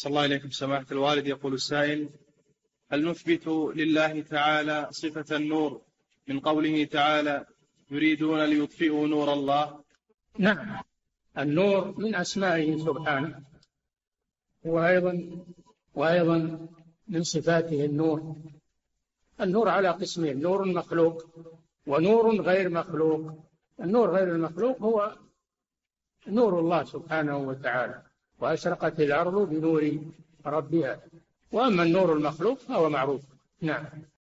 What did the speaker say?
صلى الله عليكم سماحة الوالد. يقول السائل هل نثبت لله تعالى صفة النور من قوله تعالى يريدون ليطفئوا نور الله؟ نعم. النور من أسمائه سبحانه وأيضا وأيضا من صفاته النور. النور على قسمين نور مخلوق ونور غير مخلوق. النور غير المخلوق هو نور الله سبحانه وتعالى. وأشرقت الأرض بنور ربها. وأما النور المخلوق فهو معروف. نعم.